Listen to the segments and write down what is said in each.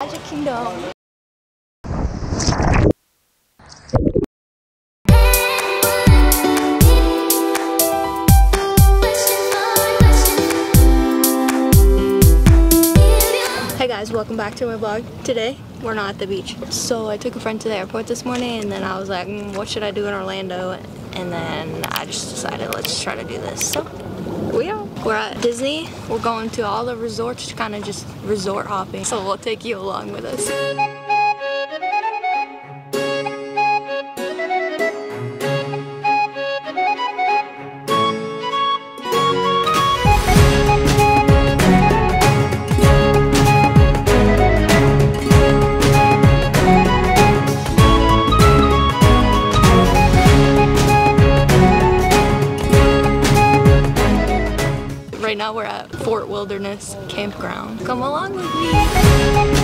Magic Kingdom. Hey guys, welcome back to my vlog. Today, we're not at the beach. So I took a friend to the airport this morning and then I was like, mm, what should I do in Orlando? And then I just decided, let's try to do this. So we are. We're at Disney. We're going to all the resorts, to kind of just resort hopping. So we'll take you along with us. Now we're at Fort Wilderness Campground. Come along with me.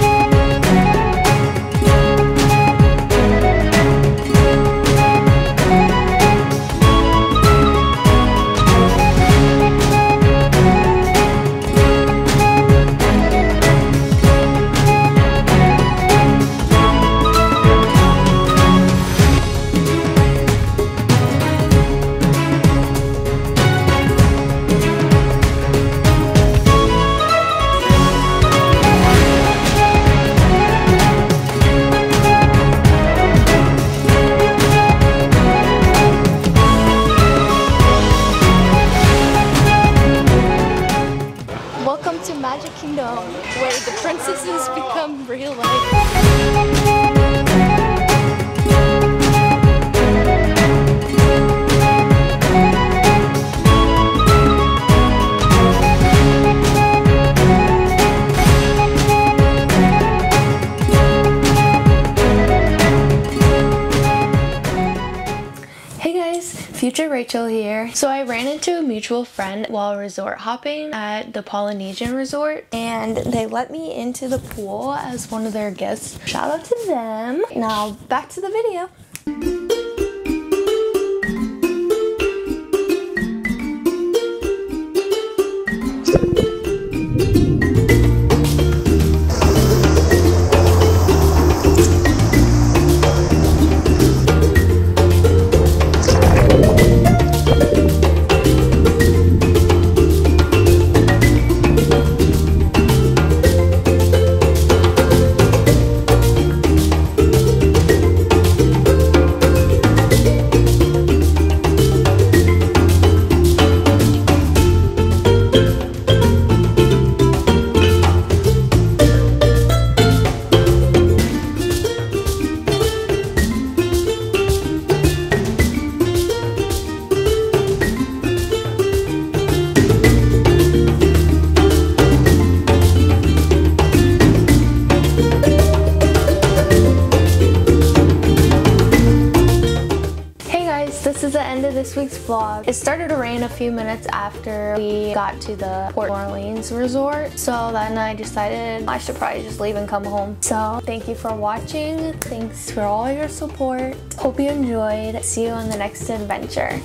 Magic Kingdom, where the princesses become real life. Future Rachel here. So I ran into a mutual friend while resort hopping at the Polynesian Resort and they let me into the pool as one of their guests. Shout out to them. Now back to the video. Hey this week's vlog. It started to rain a few minutes after we got to the Port Orleans resort. So then I decided I should probably just leave and come home. So thank you for watching. Thanks for all your support. Hope you enjoyed. See you on the next adventure.